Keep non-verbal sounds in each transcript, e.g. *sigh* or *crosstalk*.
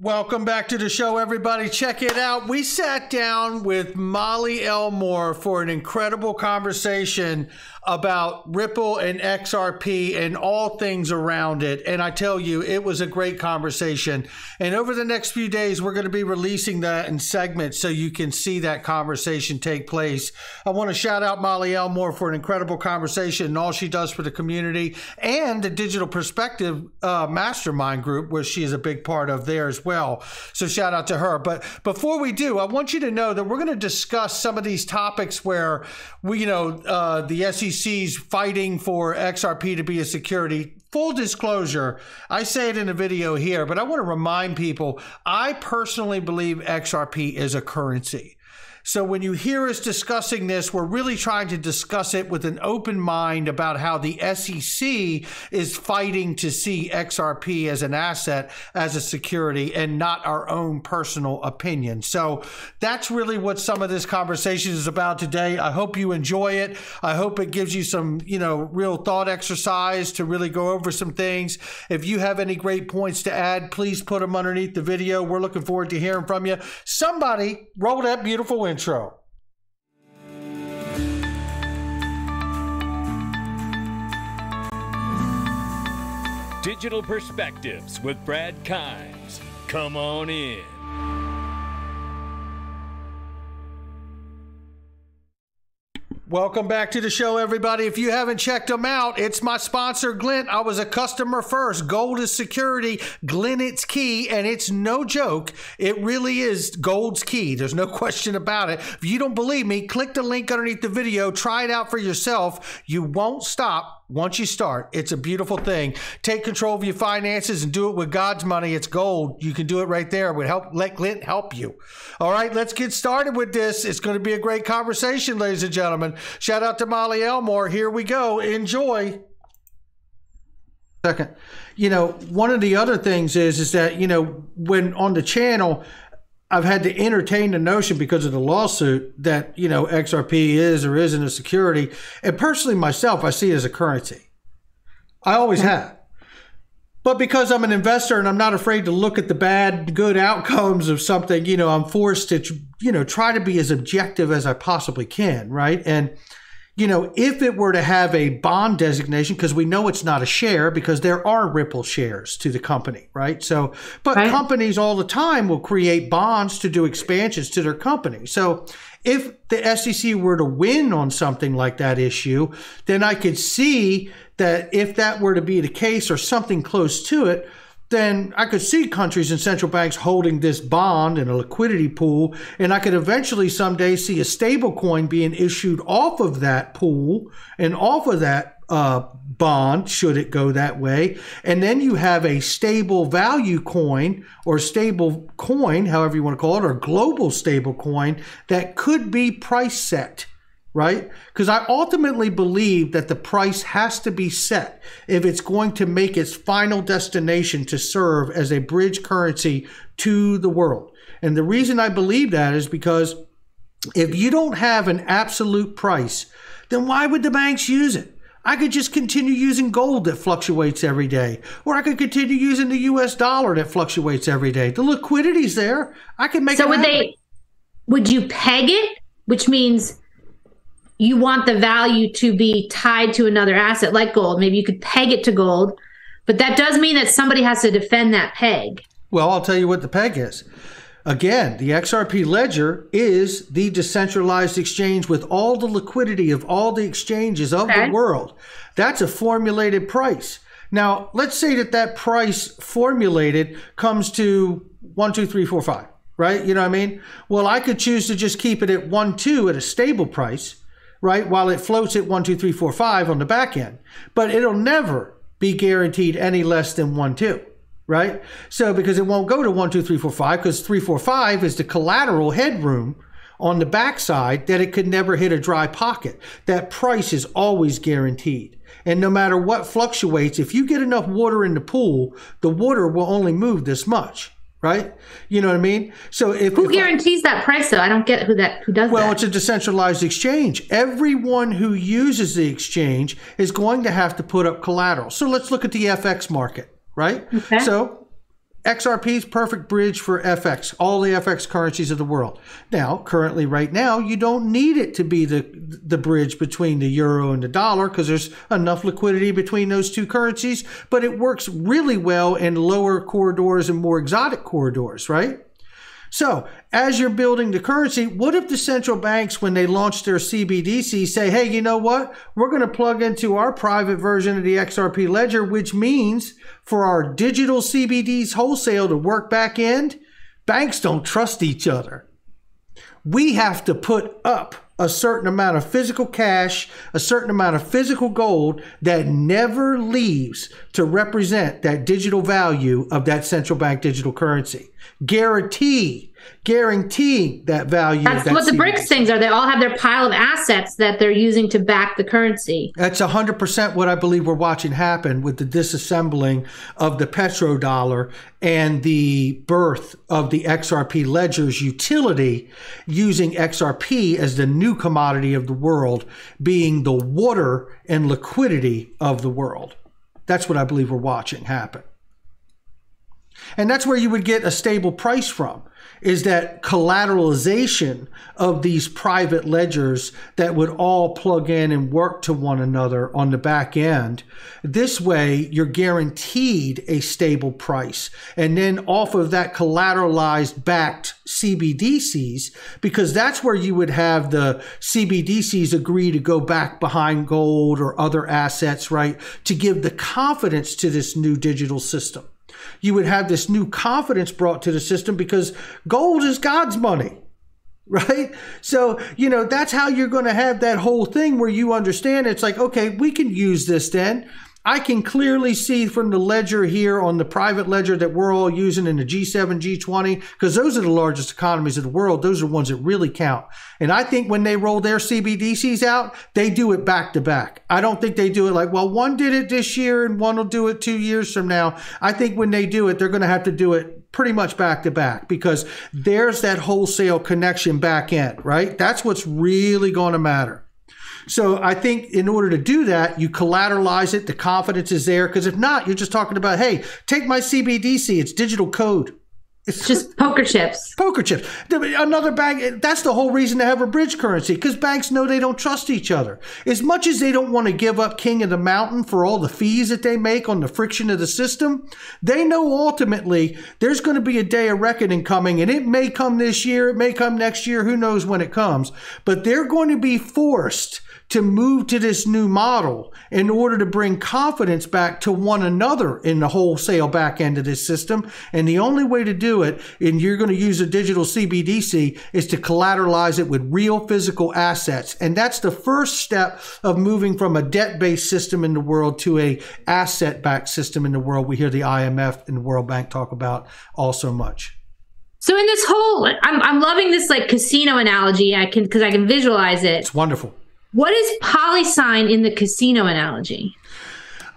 Welcome back to the show, everybody. Check it out. We sat down with Molly Elmore for an incredible conversation about Ripple and XRP and all things around it. And I tell you, it was a great conversation. And over the next few days, we're going to be releasing that in segments so you can see that conversation take place. I want to shout out Molly Elmore for an incredible conversation and all she does for the community and the Digital Perspective uh, Mastermind Group, which she is a big part of there as well. So shout out to her. But before we do, I want you to know that we're going to discuss some of these topics where we, you know, uh, the SEC SEC's fighting for XRP to be a security. Full disclosure, I say it in a video here, but I want to remind people I personally believe XRP is a currency. So when you hear us discussing this, we're really trying to discuss it with an open mind about how the SEC is fighting to see XRP as an asset, as a security, and not our own personal opinion. So that's really what some of this conversation is about today. I hope you enjoy it. I hope it gives you some, you know, real thought exercise to really go over some things. If you have any great points to add, please put them underneath the video. We're looking forward to hearing from you. Somebody roll that beautiful intro intro. Digital Perspectives with Brad Kimes. Come on in. Welcome back to the show, everybody. If you haven't checked them out, it's my sponsor, Glint. I was a customer first. Gold is security. Glint, it's key, and it's no joke. It really is gold's key. There's no *laughs* question about it. If you don't believe me, click the link underneath the video. Try it out for yourself. You won't stop once you start, it's a beautiful thing. Take control of your finances and do it with God's money. It's gold. You can do it right there. Would help let Glint help you. All right, let's get started with this. It's going to be a great conversation, ladies and gentlemen. Shout out to Molly Elmore. Here we go. Enjoy. Second, you know, one of the other things is is that you know when on the channel I've had to entertain the notion because of the lawsuit that, you know, XRP is or isn't a security. And personally, myself, I see it as a currency. I always mm-hmm. have. But because I'm an investor and I'm not afraid to look at the bad, good outcomes of something, you know, I'm forced to, you know, try to be as objective as I possibly can, right? And, you know, if it were to have a bond designation, because we know it's not a share because there are Ripple shares to the company, right? So, but right. companies all the time will create bonds to do expansions to their company. So, if the SEC were to win on something like that issue, then I could see that if that were to be the case or something close to it, then I could see countries and central banks holding this bond in a liquidity pool, and I could eventually someday see a stable coin being issued off of that pool and off of that uh, bond, should it go that way. And then you have a stable value coin or stable coin, however you want to call it, or global stable coin that could be price set right? Because I ultimately believe that the price has to be set if it's going to make its final destination to serve as a bridge currency to the world. And the reason I believe that is because if you don't have an absolute price, then why would the banks use it? I could just continue using gold that fluctuates every day, or I could continue using the US dollar that fluctuates every day. The liquidity's there. I can make so would they would you peg it, which means you want the value to be tied to another asset like gold. Maybe you could peg it to gold, but that does mean that somebody has to defend that peg. Well, I'll tell you what the peg is. Again, the XRP ledger is the decentralized exchange with all the liquidity of all the exchanges of okay. the world. That's a formulated price. Now, let's say that that price formulated comes to one, two, three, four, five, right? You know what I mean? Well, I could choose to just keep it at one, two at a stable price right? While it floats at one, two, three, four, five on the back end, but it'll never be guaranteed any less than one, two, right? So because it won't go to one, two, three, four, five, because three, four, five is the collateral headroom on the backside that it could never hit a dry pocket. That price is always guaranteed. And no matter what fluctuates, if you get enough water in the pool, the water will only move this much right? You know what I mean? So if who if guarantees I, that price though? I don't get who that who does well, that. it's a decentralized exchange. Everyone who uses the exchange is going to have to put up collateral. So let's look at the FX market, right? Okay. So XRP is perfect bridge for FX, all the FX currencies of the world. Now, currently, right now, you don't need it to be the the bridge between the euro and the dollar because there's enough liquidity between those two currencies. But it works really well in lower corridors and more exotic corridors, right? So, as you're building the currency, what if the central banks, when they launch their CBDC, say, hey, you know what? We're going to plug into our private version of the XRP ledger, which means for our digital CBDs wholesale to work back end, banks don't trust each other. We have to put up a certain amount of physical cash, a certain amount of physical gold that never leaves to represent that digital value of that central bank digital currency. Guarantee, guarantee that value. That's that what the CBDC. BRICS things are. They all have their pile of assets that they're using to back the currency. That's 100% what I believe we're watching happen with the disassembling of the petrodollar and the birth of the XRP ledger's utility using XRP as the new commodity of the world, being the water and liquidity of the world. That's what I believe we're watching happen. And that's where you would get a stable price from is that collateralization of these private ledgers that would all plug in and work to one another on the back end. This way, you're guaranteed a stable price. And then off of that collateralized backed CBDCs, because that's where you would have the CBDCs agree to go back behind gold or other assets, right? To give the confidence to this new digital system you would have this new confidence brought to the system because gold is God's money. *laughs* Right. So, you know, that's how you're going to have that whole thing where you understand it's like, okay, we can use this then. I can clearly see from the ledger here on the private ledger that we're all using in the G7, G20, because those are the largest economies of the world. Those are ones that really count. And I think when they roll their CBDCs out, they do it back to back. I don't think they do it like, well, one did it this year and one will do it two years from now. I think when they do it, they're going to have to do it pretty much back to back because there's that wholesale connection back end, right? That's what's really going to matter. So I think in order to do that, you collateralize it. The confidence is there. Because if not, you're just talking about, hey, take my CBDC. It's digital code. It's just poker chips. Poker chips. Another bank. That's the whole reason to have a bridge currency because banks know they don't trust each other. As much as they don't want to give up king of the mountain for all the fees that they make on the friction of the system, they know ultimately there's going to be a day of reckoning coming, and it may come this year, it may come next year. Who knows when it comes? But they're going to be forced to move to this new model in order to bring confidence back to one another in the wholesale back end of this system. And the only way to do it, and you're going to use a digital CBDC, is to collateralize it with real physical assets. And that's the first step of moving from a debt-based system in the world to a asset-backed system in the world. We hear the IMF and the World Bank talk about all so much. So in this whole, I'm, I'm loving this like casino analogy. I can because I can visualize it. It's wonderful. What is PolySign in the casino analogy?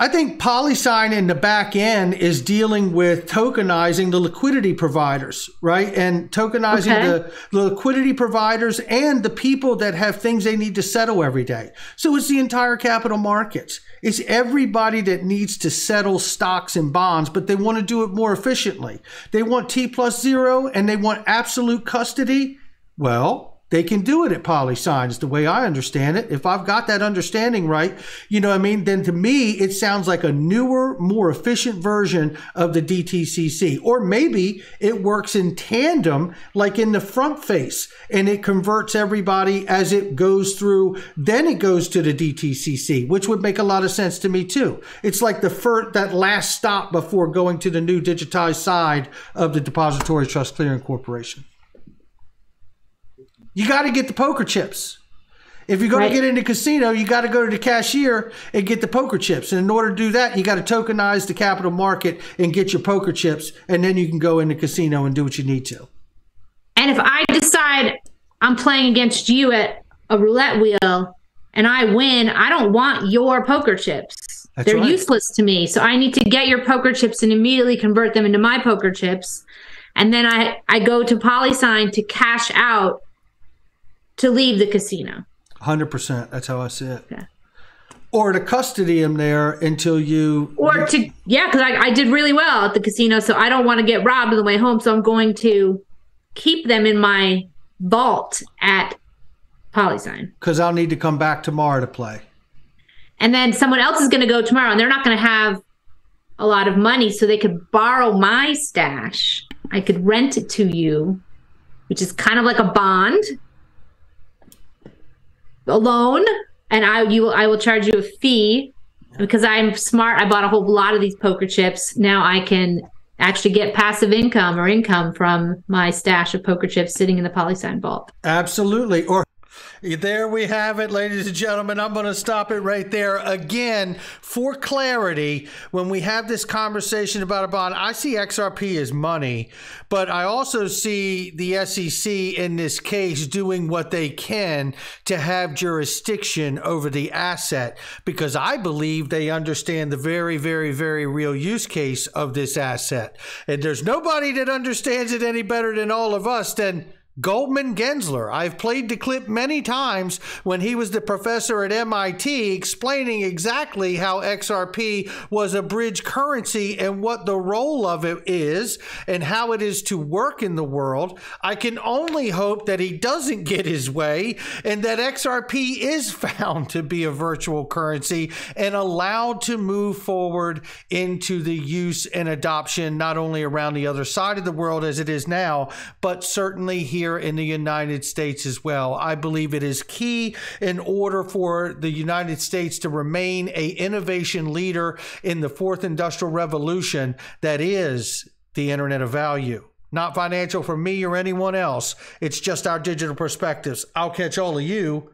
I think PolySign in the back end is dealing with tokenizing the liquidity providers, right? And tokenizing Okay. the, the liquidity providers and the people that have things they need to settle every day. So it's the entire capital markets. It's everybody that needs to settle stocks and bonds, but they want to do it more efficiently. They want T plus zero and they want absolute custody. Well, they can do it at PolySign is the way I understand it. If I've got that understanding right, you know what I mean? Then to me, it sounds like a newer, more efficient version of the DTCC. Or maybe it works in tandem, like in the front face, and it converts everybody as it goes through. Then it goes to the DTCC, which would make a lot of sense to me too. It's like the first, that last stop before going to the new digitized side of the Depository Trust Clearing Corporation. You got to get the poker chips. If you're going Right. to get into casino, you got to go to the cashier and get the poker chips. And in order to do that, you got to tokenize the capital market and get your poker chips, and then you can go into casino and do what you need to. And if I decide I'm playing against you at a roulette wheel and I win, I don't want your poker chips. That's They're right. useless to me. So I need to get your poker chips and immediately convert them into my poker chips. And then I, I go to PolySign to cash out to leave the casino. Hundred percent. That's how I see it. Okay. or to custody them there until you or to yeah because I, I did really well at the casino so i don't want to get robbed on the way home so i'm going to keep them in my vault at polysign because i'll need to come back tomorrow to play and then someone else is going to go tomorrow and they're not going to have a lot of money so they could borrow my stash i could rent it to you which is kind of like a bond a loan and I you I will charge you a fee because I'm smart. I bought a whole lot of these poker chips. Now I can actually get passive income or income from my stash of poker chips sitting in the Polysign vault. Absolutely. Or there we have it, ladies and gentlemen. I'm going to stop it right there. Again, for clarity, when we have this conversation about a bond, I see XRP as money, but I also see the SEC in this case doing what they can to have jurisdiction over the asset because I believe they understand the very, very, very real use case of this asset. And there's nobody that understands it any better than all of us. Then Goldman Gensler. I've played the clip many times when he was the professor at MIT explaining exactly how XRP was a bridge currency and what the role of it is and how it is to work in the world. I can only hope that he doesn't get his way and that XRP is *laughs* found to be a virtual currency and allowed to move forward into the use and adoption not only around the other side of the world as it is now, but certainly here here in the United States as well. I believe it is key in order for the United States to remain a innovation leader in the fourth industrial revolution that is the internet of value. Not financial for me or anyone else. It's just our digital perspectives. I'll catch all of you